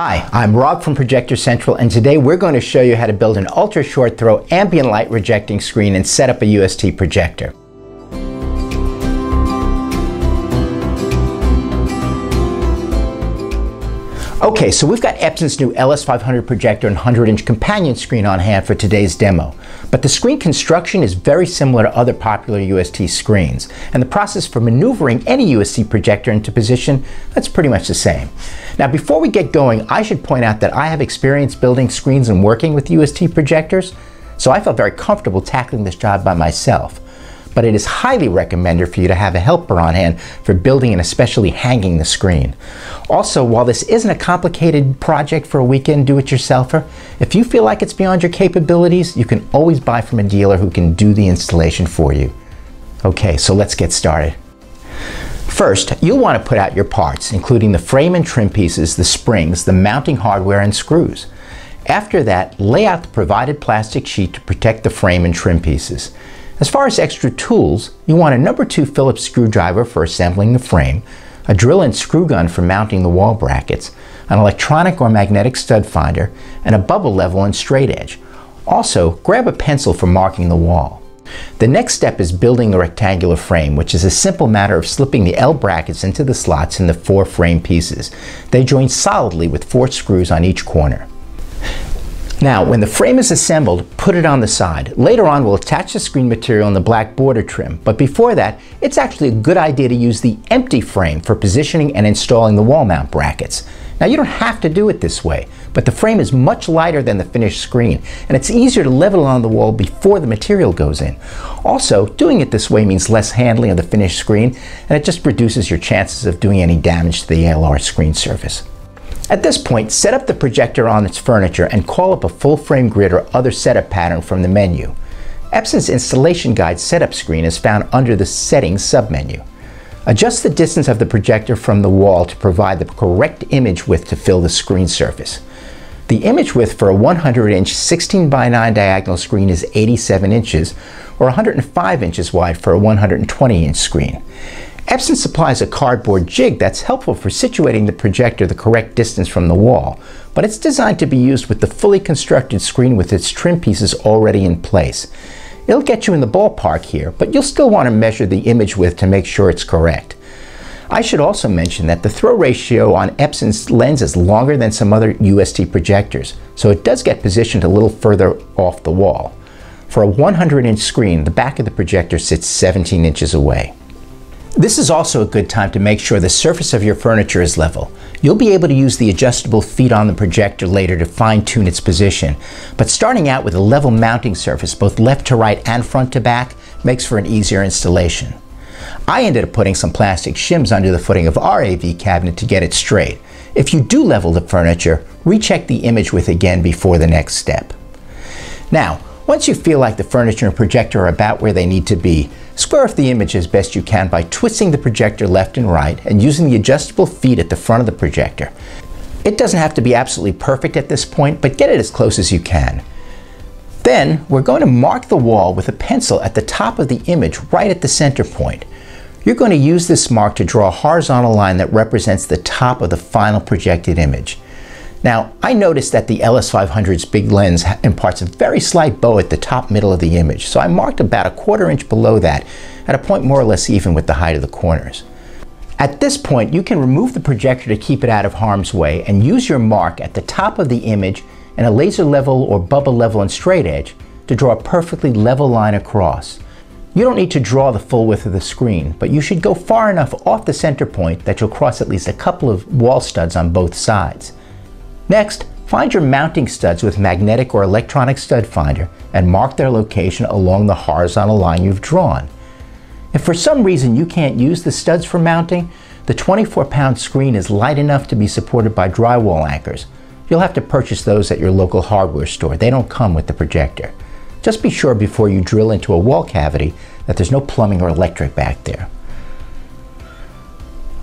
Hi, I'm Rob from Projector Central and today we're going to show you how to build an ultra short throw ambient light rejecting screen and set up a UST projector. Okay, so we've got Epson's new LS500 projector and 100-inch companion screen on hand for today's demo. But the screen construction is very similar to other popular UST screens, and the process for maneuvering any UST projector into position, that's pretty much the same. Now before we get going, I should point out that I have experience building screens and working with UST projectors, so I felt very comfortable tackling this job by myself but it is highly recommended for you to have a helper on hand for building and especially hanging the screen. Also, while this isn't a complicated project for a weekend do-it-yourselfer, if you feel like it's beyond your capabilities, you can always buy from a dealer who can do the installation for you. Okay, so let's get started. First, you'll want to put out your parts, including the frame and trim pieces, the springs, the mounting hardware, and screws. After that, lay out the provided plastic sheet to protect the frame and trim pieces. As far as extra tools, you want a number 2 Phillips screwdriver for assembling the frame, a drill and screw gun for mounting the wall brackets, an electronic or magnetic stud finder, and a bubble level and straight edge. Also, grab a pencil for marking the wall. The next step is building the rectangular frame, which is a simple matter of slipping the L brackets into the slots in the four frame pieces. They join solidly with four screws on each corner. Now, when the frame is assembled, put it on the side. Later on, we'll attach the screen material in the black border trim, but before that, it's actually a good idea to use the empty frame for positioning and installing the wall mount brackets. Now, you don't have to do it this way, but the frame is much lighter than the finished screen, and it's easier to level on the wall before the material goes in. Also, doing it this way means less handling of the finished screen, and it just reduces your chances of doing any damage to the ALR screen surface. At this point, set up the projector on its furniture and call up a full frame grid or other setup pattern from the menu. Epson's installation guide setup screen is found under the settings submenu. Adjust the distance of the projector from the wall to provide the correct image width to fill the screen surface. The image width for a 100 inch 16 by 9 diagonal screen is 87 inches or 105 inches wide for a 120 inch screen. Epson supplies a cardboard jig that's helpful for situating the projector the correct distance from the wall, but it's designed to be used with the fully constructed screen with its trim pieces already in place. It'll get you in the ballpark here, but you'll still want to measure the image width to make sure it's correct. I should also mention that the throw ratio on Epson's lens is longer than some other UST projectors, so it does get positioned a little further off the wall. For a 100 inch screen, the back of the projector sits 17 inches away. This is also a good time to make sure the surface of your furniture is level. You'll be able to use the adjustable feet on the projector later to fine tune its position, but starting out with a level mounting surface both left to right and front to back makes for an easier installation. I ended up putting some plastic shims under the footing of our AV cabinet to get it straight. If you do level the furniture, recheck the image width again before the next step. Now, once you feel like the furniture and projector are about where they need to be, square off the image as best you can by twisting the projector left and right and using the adjustable feet at the front of the projector. It doesn't have to be absolutely perfect at this point, but get it as close as you can. Then we're going to mark the wall with a pencil at the top of the image right at the center point. You're going to use this mark to draw a horizontal line that represents the top of the final projected image. Now, I noticed that the LS500's big lens imparts a very slight bow at the top middle of the image, so I marked about a quarter inch below that at a point more or less even with the height of the corners. At this point, you can remove the projector to keep it out of harm's way and use your mark at the top of the image and a laser level or bubble level and straight edge to draw a perfectly level line across. You don't need to draw the full width of the screen, but you should go far enough off the center point that you'll cross at least a couple of wall studs on both sides. Next, find your mounting studs with magnetic or electronic stud finder and mark their location along the horizontal line you've drawn. If for some reason you can't use the studs for mounting, the 24 pound screen is light enough to be supported by drywall anchors. You'll have to purchase those at your local hardware store. They don't come with the projector. Just be sure before you drill into a wall cavity that there's no plumbing or electric back there.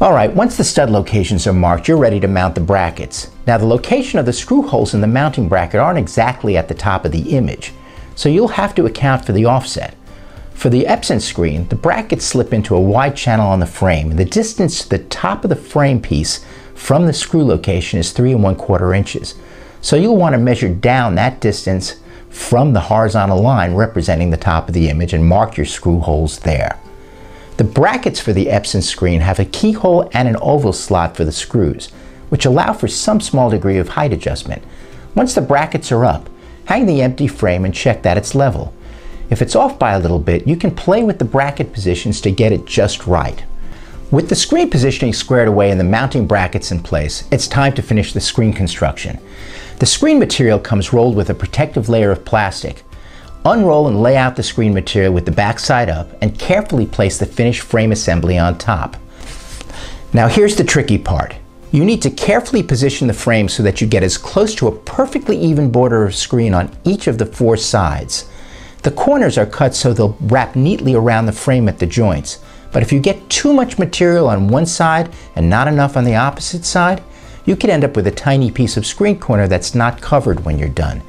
Alright, once the stud locations are marked, you're ready to mount the brackets. Now the location of the screw holes in the mounting bracket aren't exactly at the top of the image, so you'll have to account for the offset. For the Epson screen, the brackets slip into a wide channel on the frame, and the distance to the top of the frame piece from the screw location is 3 and 1 quarter inches. So you'll want to measure down that distance from the horizontal line representing the top of the image and mark your screw holes there. The brackets for the Epson screen have a keyhole and an oval slot for the screws, which allow for some small degree of height adjustment. Once the brackets are up, hang the empty frame and check that it's level. If it's off by a little bit, you can play with the bracket positions to get it just right. With the screen positioning squared away and the mounting brackets in place, it's time to finish the screen construction. The screen material comes rolled with a protective layer of plastic. Unroll and lay out the screen material with the back side up and carefully place the finished frame assembly on top. Now here's the tricky part. You need to carefully position the frame so that you get as close to a perfectly even border of screen on each of the four sides. The corners are cut so they'll wrap neatly around the frame at the joints. But if you get too much material on one side and not enough on the opposite side, you could end up with a tiny piece of screen corner that's not covered when you're done.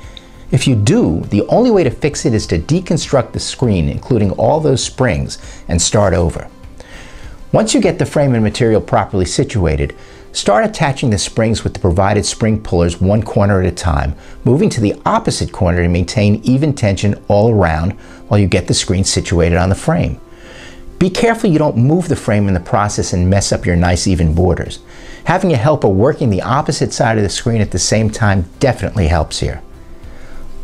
If you do, the only way to fix it is to deconstruct the screen, including all those springs, and start over. Once you get the frame and material properly situated, Start attaching the springs with the provided spring pullers one corner at a time, moving to the opposite corner to maintain even tension all around while you get the screen situated on the frame. Be careful you don't move the frame in the process and mess up your nice even borders. Having a helper working the opposite side of the screen at the same time definitely helps here.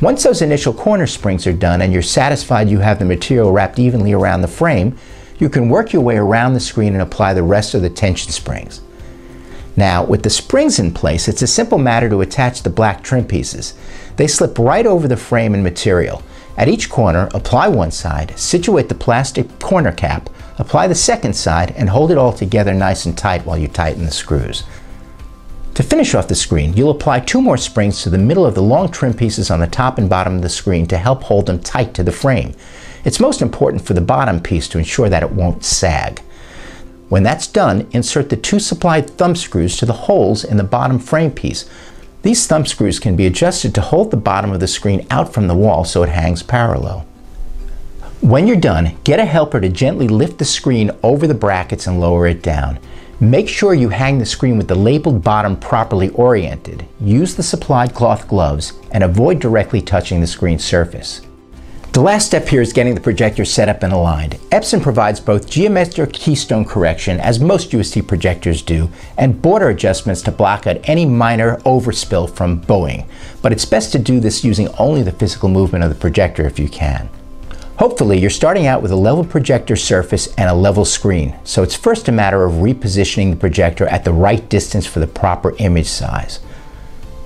Once those initial corner springs are done and you're satisfied you have the material wrapped evenly around the frame, you can work your way around the screen and apply the rest of the tension springs. Now, with the springs in place, it's a simple matter to attach the black trim pieces. They slip right over the frame and material. At each corner, apply one side, situate the plastic corner cap, apply the second side, and hold it all together nice and tight while you tighten the screws. To finish off the screen, you'll apply two more springs to the middle of the long trim pieces on the top and bottom of the screen to help hold them tight to the frame. It's most important for the bottom piece to ensure that it won't sag. When that's done, insert the two supplied thumb screws to the holes in the bottom frame piece. These thumb screws can be adjusted to hold the bottom of the screen out from the wall so it hangs parallel. When you're done, get a helper to gently lift the screen over the brackets and lower it down. Make sure you hang the screen with the labeled bottom properly oriented. Use the supplied cloth gloves and avoid directly touching the screen surface. The last step here is getting the projector set up and aligned. Epson provides both geometric keystone correction, as most UST projectors do, and border adjustments to block out any minor overspill from bowing. But it's best to do this using only the physical movement of the projector if you can. Hopefully, you're starting out with a level projector surface and a level screen, so it's first a matter of repositioning the projector at the right distance for the proper image size.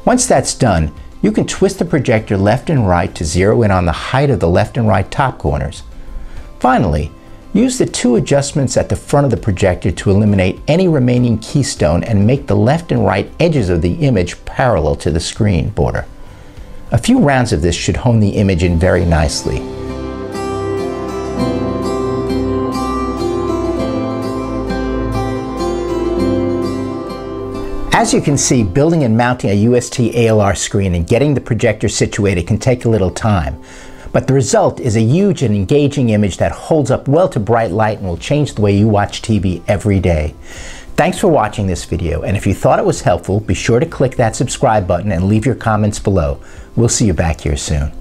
Once that's done, you can twist the projector left and right to zero in on the height of the left and right top corners. Finally, use the two adjustments at the front of the projector to eliminate any remaining keystone and make the left and right edges of the image parallel to the screen border. A few rounds of this should hone the image in very nicely. As you can see, building and mounting a UST ALR screen and getting the projector situated can take a little time. But the result is a huge and engaging image that holds up well to bright light and will change the way you watch TV every day. Thanks for watching this video, and if you thought it was helpful, be sure to click that subscribe button and leave your comments below. We'll see you back here soon.